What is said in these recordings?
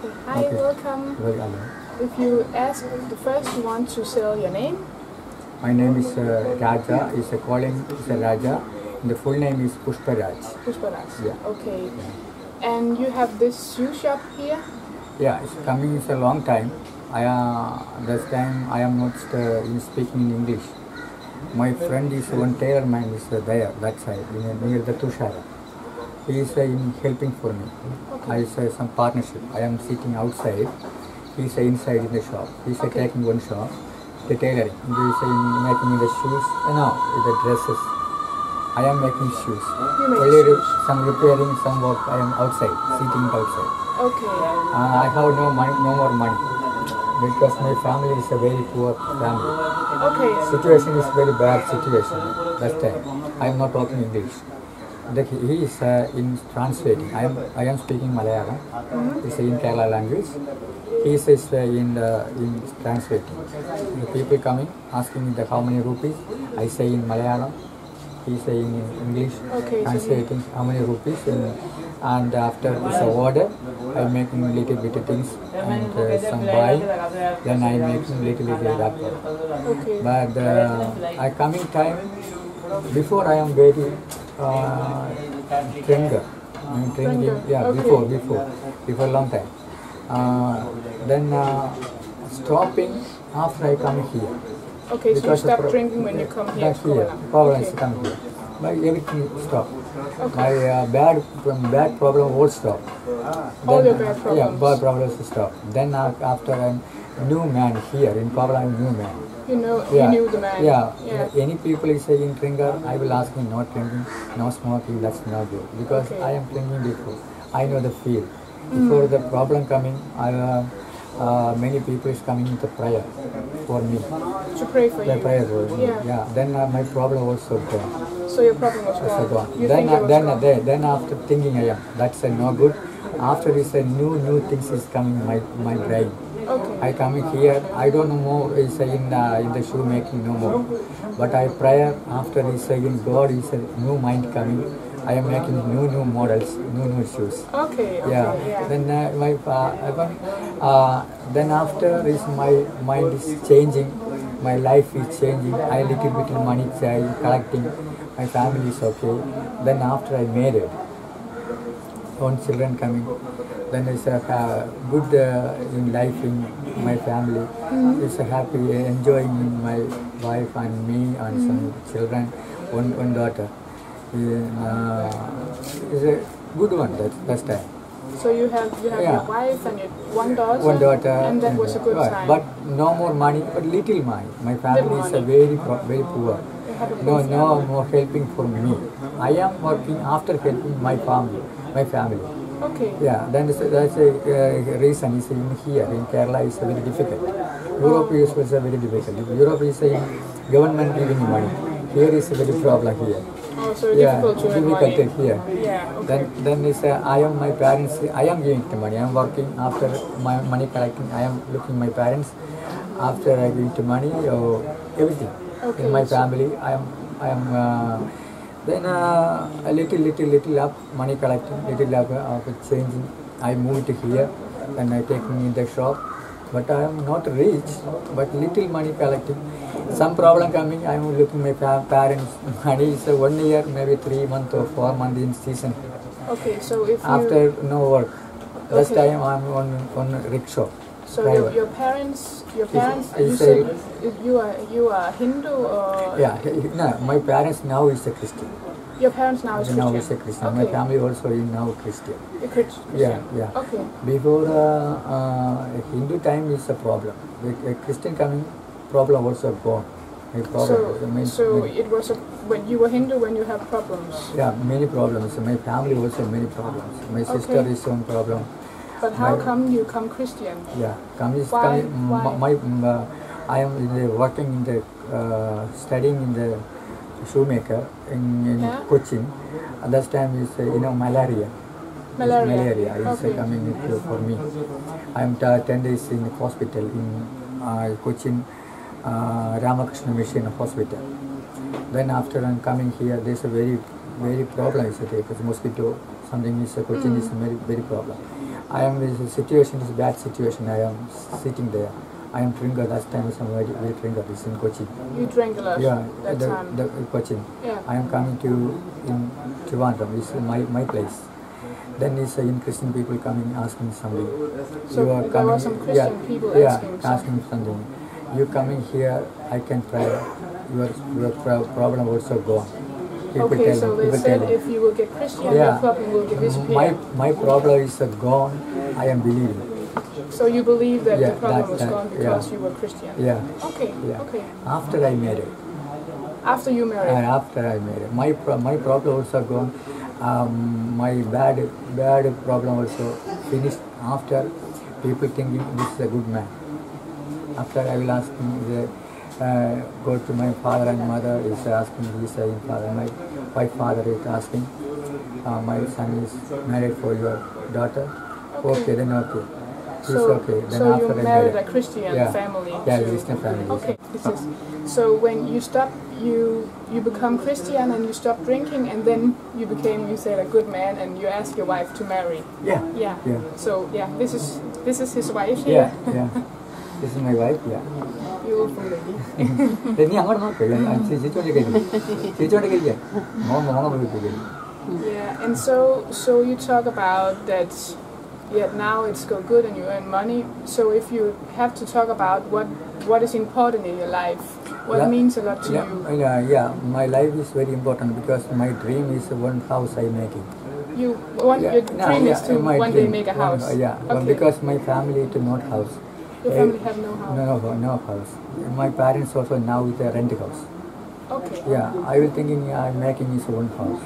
Okay. Hi, Okay. welcome. Welcome. If you ask the first one to sell your name, My name is uh, Raja. Is a calling is a Raja. The full name is Pushparaj. Pushparaj. Yeah. Okay. And you have this shoe shop here? Yeah, it's coming is a long time. I uh, this time I am not uh, in speaking in English. My friend is one tailor man is uh, there that side near the Tushara. He is uh, helping for me. I say some partnership. I am sitting outside. He is uh, inside in the shop. He is uh, Okay. taking one shop. The tailoring. He is uh, in making the shoes. Uh, no, the dresses. I am making shoes. Only shoes. some repairing, some work. I am outside, sitting outside. Okay. Uh, I have no money, no more money because my family is a very poor family. Okay. Situation is very bad situation. That time I am not talking English. The, he is uh, in translating. I am I am speaking Malayalam. He is in Kerala language. He is uh, in uh, in translating. The people coming asking me the how many rupees. I say in Malayalam. He is saying in English. Okay, so Translating how many rupees. In, and after this order, I making little bit of things and uh, some buy. Then I making little little wrapper. Okay. But uh, I coming time before I am very uh, drinker. I mean, drinking, yeah, okay. before, before, before long time. Uh, then uh, stopping after I come here. Okay, so you stop drinking when you come here. Back here, is Okay. come here. But everything stop. My uh, bad from bad problem all stop. All Then, your bad Yeah, bad problems stop. Then uh, after a new man here in Kovala, I'm new man. You know, Yeah. you knew the man. Yeah. Yeah. Any people is saying drinker, I will ask him not drinking, no smoking, that's not good. Because Okay. I am drinking before. I know the feel. Before the problem coming, I, uh, uh, many people is coming with a prayer for me. To pray for The you. prayer for me. Yeah. Yeah. Then uh, my problem also gone. So your problem was gone. gone. You Then, uh, then, gone. then, then after thinking I am, that's uh, no good. After this, uh, new, new things is coming in my, my brain. Okay. I come here, I don't know more is in uh, in the shoemaking no more. But I pray after is in God is a new mind coming. I am making new new models, new new shoes. Okay. Okay. Yeah. Yeah. Then uh, my uh, uh, then after is my mind is changing. My life is changing. I little bit of money I collecting. My family is okay. Then after I married, own children coming. Then it's a uh, good uh, in life in my family. It's a happy enjoying my wife and me and some children, one one daughter. Uh, it's a good one that that's time. So you have you have Yeah. your wife and your one daughter. One daughter. And that was a good Right. time. But no more money, but little money. My family is a money. very pro- very poor. No, no more helping for me. I am working after helping my family, my family. Okay. Yeah, then it's, that's a uh, reason is in here in Kerala is very difficult. Europe is also very difficult. Europe is a government giving money. Here is a very problem here. Oh, so Yeah, difficult to earn difficult money. here. Yeah. Okay. Then then is uh, I am my parents. I am giving the money. I am working after my money collecting. I am looking my parents. After I give the money, or everything Okay, in my family. I am I am. Uh, then uh, a little little little up money collecting, little up uh, of changing. I moved here, and I taking in the shop. But I am not rich, but little money collecting. Some problem coming, I am looking my pa- parents. Money is uh, one year, maybe three month or four month in season. Okay. So if After no work, Okay. time I am on on rickshaw. so your, your parents your parents you say- you are you are Hindu or Yeah, no, my parents now is a Christian. your parents now is Christian. Now is a Christian. My family also is now Christian. You're Yeah, yeah. Okay. Before uh, uh, Hindu time is a problem. With a Christian coming, problem also gone. So, so many- it was a, when you were Hindu when you have problems. yeah, many problems. My family also many problems. My sister is some problem. But how My- come you come Christian? Yeah, coming, Why- coming why? my, my mm, uh, I am in the, working in the uh, studying in the shoemaker in, in Yeah. Cochin. At that time is uh, you know malaria. Malaria. Malaria is uh, Okay. coming to, for me. I am ten days in the hospital in uh, Cochin Ramakrishna Mission Hospital. Then after I'm coming here, there's a very very problem is there because mosquito something is uh, Cochin is very very problem. I am in a situation is bad situation. I am sitting there. I am drinker. That time is a very, very drinker. It's in Kochi. You drank a lot Yeah, that the, time. the Kochi. Yeah. I am coming to in Trivandrum. It's my my place. Then is uh, in Christian people coming asking something. So there were some Christian yeah, people yeah, asking asking something. You coming here, I can try. Your your pro- problem also gone. People okay, tell so they said if you will get Christian, your Yeah. problem will disappear. My my problem is gone. I am believing. so you believe that Yeah, the problem that- was that- gone yeah. because you were Christian? Yeah, Okay, yeah. okay. After I married. After you married? And after I married, my pro- my problem also gone. Um, my bad bad problem also finished after people thinking this is a good man. After I will ask him, uh, go to my father and mother is asking this uh, father. My my father is asking, uh, my son is married for your daughter. Okay. Okay, then okay. He's so, okay. Then so you after I married a. Christian Yeah. family? Yeah. Christian family. Okay, this is so when you stop, you you become Christian and you stop drinking, and then you became, you said, a good man, and you ask your wife to marry. Yeah. Yeah. Yeah. So yeah, this is this is his wife here. Yeah, yeah. This is my wife, yeah. Beautiful lady. ദേ നീ അങ്ങോട്ട് നോക്ക് ചിരിച്ചോണ്ടിരിക്കും ചിരിച്ചോണ്ടിരിക്കുക മോങ്ങ മോങ്ങ പോയി Yeah, and so so you talk about that. Yeah, now it's go good and you earn money. So if you have to talk about what what is important in your life, what Yeah. means a lot to yeah, you, yeah, yeah, my life is very important because my dream is one house I making. you want Yeah, your no, dream yeah, is to my one day dream, make a one- house. yeah, well, Okay. because my family to not house. Your family have no house. No, no house. My parents also now with a rent house. Okay. Yeah, I was thinking yeah, I'm making his own house.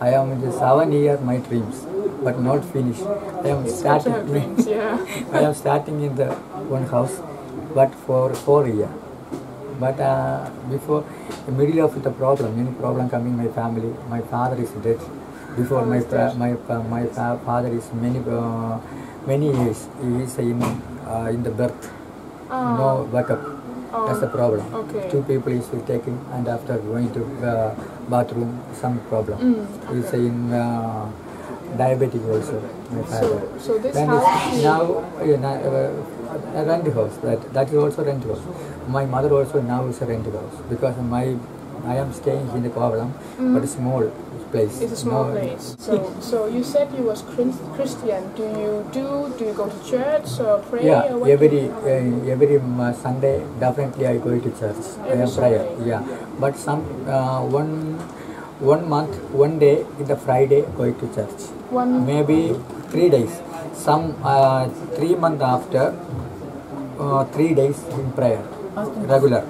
I am in the seven year my dreams, but not finished. I am It's good have starting. dreams. Yeah. I am starting in the one house, but for four year. But uh, before the middle of the problem, any problem coming my family, my father is dead. Before Oh, my my fa- my father is many uh, many years. He is in uh, in the birth, no Oh. backup. Oh, That's the problem. okay. Two people is taking and after going to uh, bathroom, some problem. Mm, He's in uh, diabetic also. My So father. so this Then house. it's you- now uh, uh, a rent house. That that is also rent house. My mother also now is a rent house because my I am staying in the problem, but a small place. It's a small No- place. So so you said you was Christian. Do you do do you go to church or pray Yeah, or every uh, every um, uh, Sunday definitely I go to church. I Every am prayer. Yeah, but some uh, one one month, one day in the Friday going to church. One Maybe three days. Some uh, three month after uh, three days in prayer, regular.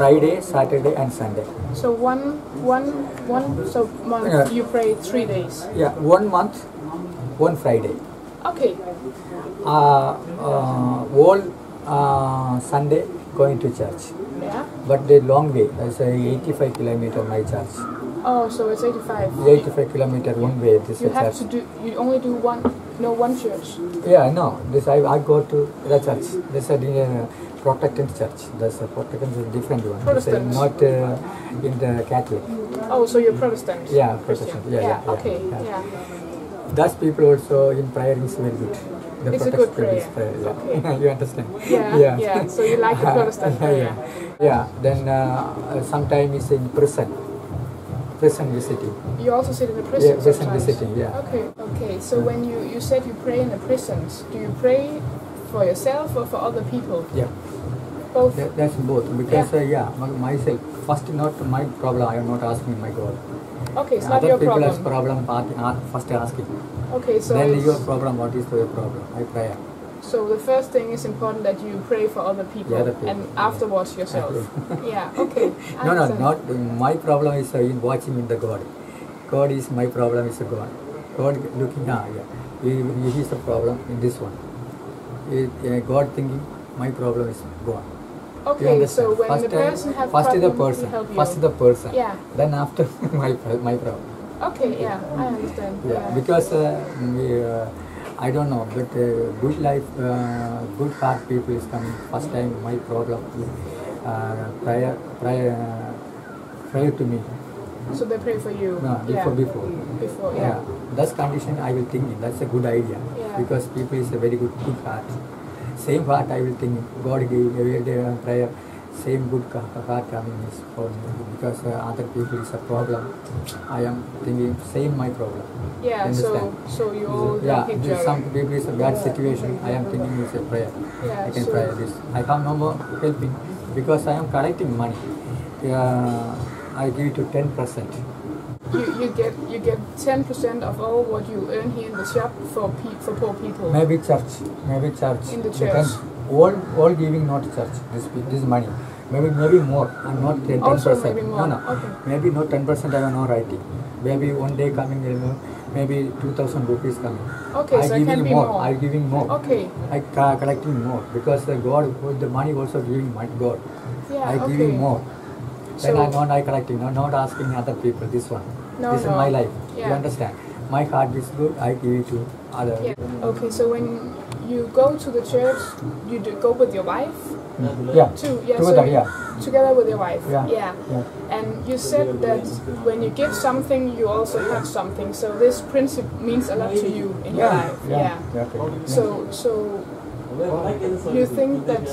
Friday, Saturday, and Sunday. so one one one so month Yeah. you pray three days. Yeah, one month, one Friday. Okay. Uh, uh, all uh, Sunday going to church. Yeah. But the long way, it's a 85 kilometer my church. Oh, so it's eighty-five. 85 kilometer one way this You is have to do. You only do one. No, one church. Yeah, no, this I, I go to the church. This is a uh, Protestant church. That's a Protestant is a different one. It's Protestant. not uh, in the Catholic. Oh, so you're Protestant. Yeah, Protestant. Yeah, yeah, yeah, okay. yeah. Yeah. Those people also in prayer is very good. The It's a good prayer. is yeah. you understand? Yeah, yeah. So you like the Protestant prayer. yeah. Yeah, then uh, sometimes it's in prison. Prison visiting. You also sit in a prison Yeah, prison sometimes. visiting, yeah. Okay. Okay. So when you you said you pray in the prisons, do you pray for yourself or for other people? Yeah. Both. That, that's both because uh, yeah, my- myself first not my problem. I am not asking my God. Okay, it's not Other your people's problem. problem. uh, first asking. Okay, so then your problem. What is your problem? I pray. So the first thing is important that you pray for other people, other people, and afterwards yourself. yeah. Okay. No, no, not my problem is uh, in watching in the God. God is my problem is a God. God looking ah yeah, he, he is the problem in this one. He, uh, God thinking my problem is God. Okay, so when first, the uh, person have first is the problem, person. help you. First is the person. Yeah. Then after my my problem. Okay, yeah, I understand. Yeah, because uh, we, uh, I don't know, but uh, good life, uh, good heart people is coming. First time my problem is uh, prior, prior, uh, prior to me. So they pray for you. No, yeah. before before. Before, Yeah. yeah. That's condition I will think. That's a good idea. Yeah. Because people is a very good good heart. Same heart I will think. God gave every day prayer. Same good ca- heart coming is for me because uh, other people is a problem. I am thinking same my problem. Yeah. So Understand? so you all yeah, some people is a bad situation. I am thinking it's a prayer. Yeah, I can so- pray this. I have no more helping because I am collecting money. Uh, I give it to ten percent. You, you get you get ten percent of all what you earn here in the shop for pe- for poor people. Maybe church, maybe church. In the church. All, all giving not church. This this money. Maybe maybe more. I'm not 10 percent No no. Okay. Maybe not ten percent. I am not writing. Maybe one day coming, maybe two thousand rupees coming. Okay, I so it giving can be more. more. I giving more. Okay. I collecting more because the God, the money also giving my God. Yeah. I okay. giving more. Then So- I'm not I collecting, no, not asking other people. This one. No, this no. is my life. yeah. You understand? My heart is good. I give it to other. Yeah. Okay. So when you go to the church, you do go with your wife Yeah. too. Yeah. Together, so yeah. Together with your wife. Yeah. Yeah. Yeah. And you said that when you give something, you also have something. So this principle means a lot to you in your life. Yeah. yeah. okay. So so you think that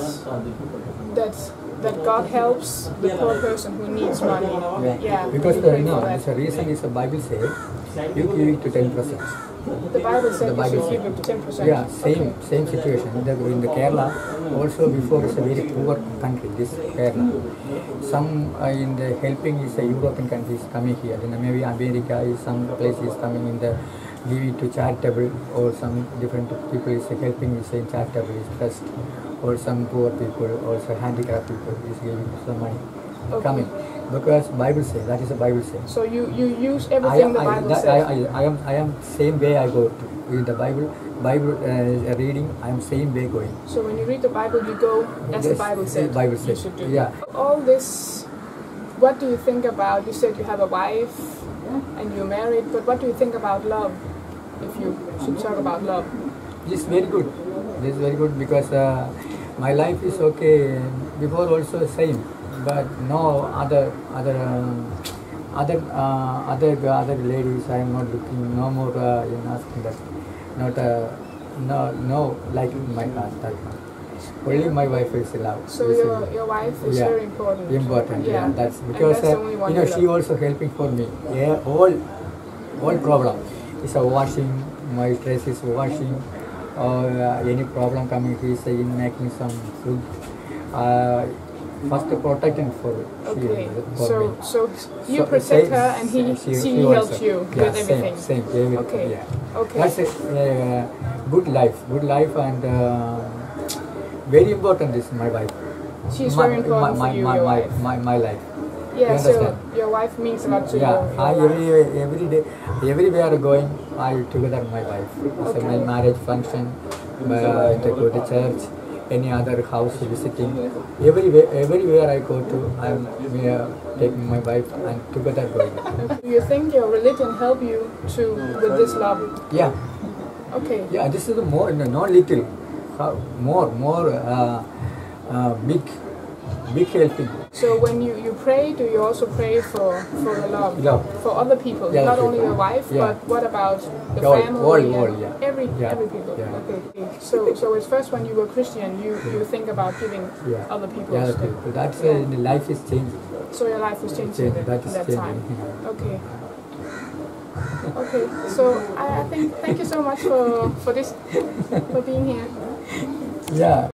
that that God helps the poor person who needs money. Yeah. Because the, no, the reason is the Bible says you give it to ten percent. The Bible says The you Bible should give it to ten percent. Yeah, same same situation. In the, in the Kerala, also before it's a very poor country. This Kerala, some uh, in the helping is a European countries coming here. Then maybe America is some places coming in the give it to charitable or some different people is helping is in charitable is trust or some poor people or some handicapped people is giving some money Okay. coming because Bible say that is a Bible say. So you you use everything am, the I, Bible that- says. I, I, I am I am same way I go to in the Bible Bible uh, reading I am same way going. So when you read the Bible, you go as the Yes, Bible the said. Bible you said, should do. yeah. All this. What do you think about? You said you have a wife and you're married, but what do you think about love? If you should talk about love. This is very good. This is very good because uh, my life is okay. Before also same, but no other other um, other uh, other other ladies. I am not looking no more uh, in asking that. Not uh, no no like my heart that one. Only my wife is allowed. So is- your your wife is Yeah. very important. important yeah, yeah that's because that's uh, you know you she love. also helping for me yeah all all problem is a washing my dress is washing or uh, any problem coming he is in making some food uh, first protecting for she, Okay. for So me. so you So, protect her and he she, she, she helps you yeah, with everything. same same Okay. yeah. Okay. that's a uh, good life good life and uh, very important is my wife She's my, very important my, for you, my, your my, wife. my, my life Yeah. You So your wife means a lot to yeah, you. I your every every day, everywhere going, I together my wife. So Okay. my marriage function, uh, to go to church, any other house visiting, everywhere everywhere I go to, I'm uh, taking my wife and together going. Do you think your religion help you to with this love? Yeah, Okay. yeah. This is more, no, not little, more, more uh, uh, big, big helping. So when you, you pray, do you also pray for for the love Love. for other people, Yeah, not people. only your wife, Yeah. but what about the All- family? all- all, yeah. Every every people. Yeah. Okay. So so it's first when you were Christian, you you think about giving other people. Yeah, stuff. people. That's uh, the life is changing. So your life was changing at That that time. Okay. Okay. So I, I think thank you so much for for this for being here. Yeah.